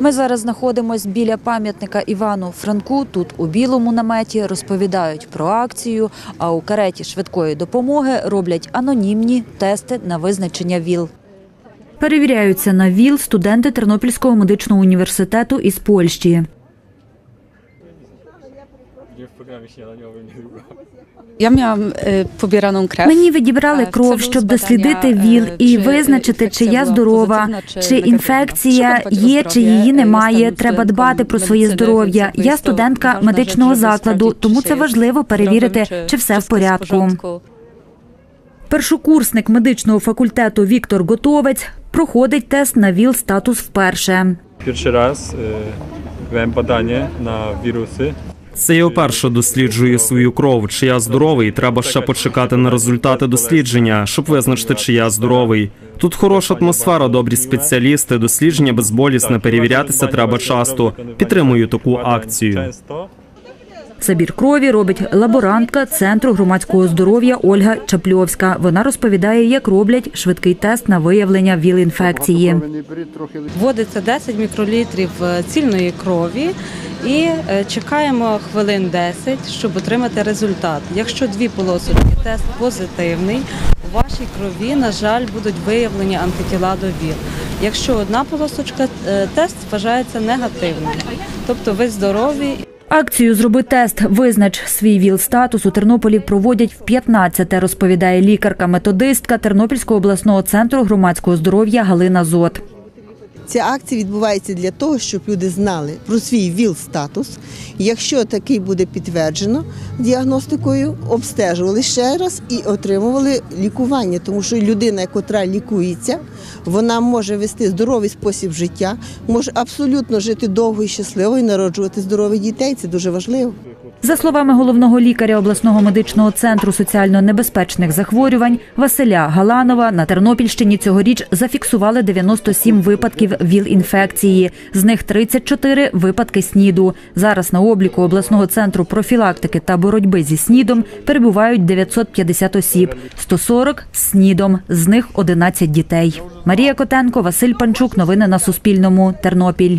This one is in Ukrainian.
Ми зараз знаходимося біля пам'ятника Івану Франку. Тут у білому наметі розповідають про акцію, а у кареті швидкої допомоги роблять анонімні тести на визначення ВІЛ. Перевіряються на ВІЛ студенти Тернопільського медичного університету із Польщі. W programie śniadaniowym niedługo. Ja miałam e, pobieraną krew. Мені відібрали Е, кров, щоб дослідити ВІЛ е, і визначити, чи я здорова, чи інфекція є, чи її е, немає. Треба дбати про своє здоров'я. Я студентка медичного закладу, тому це важливо перевірити, чи все в порядку. Першокурсник медичного факультету Віктор Готовець проходить тест на ВІЛ статус вперше. Pierwszy raz y, miałem badanie na wirusy. Це я вперше досліджую свою кров. Чи я здоровий? Треба ще почекати на результати дослідження, щоб визначити, чи я здоровий. Тут хороша атмосфера, добрі спеціалісти, дослідження безболісне, перевірятися треба часто. Підтримую таку акцію. Забір крові робить лаборантка Центру громадського здоров'я Ольга Чапльовська. Вона розповідає, як роблять швидкий тест на виявлення ВІЛ-інфекції. Вводиться 10 мікролітрів е, цільної крові і е, чекаємо хвилин 10, щоб отримати результат. Якщо дві полосочки тест позитивний, у вашій крові, на жаль, будуть виявлені антитіла до ВІЛ. Якщо одна полосочка, е, тест вважається негативним. Тобто ви здорові Акцію «Зроби тест, визнач свій ВІЛ-статус» у Тернополі проводять в 15-те, розповідає лікарка-методистка Тернопільського обласного центру громадського здоров'я Галина Зот. Ця акція відбувається для того, щоб люди знали про свій ВІЛ-статус. Якщо такий буде підтверджено діагностикою, обстежували ще раз і отримували лікування, тому що людина, яка лікується, вона може вести здоровий спосіб життя, може абсолютно жити довго і щасливо і народжувати здорових дітей. Це дуже важливо. За словами головного лікаря обласного медичного центру соціально небезпечних захворювань Василя Галанова, на Тернопільщині цьогоріч зафіксували 97 випадків ВІЛ-інфекції. З них 34 – випадки СНІДу. Зараз на обліку обласного центру профілактики та боротьби зі СНІДом перебувають 950 осіб, 140 – з СНІДом, з них 11 дітей. Марія Котенко, Василь Панчук. Новини на Суспільному. Тернопіль.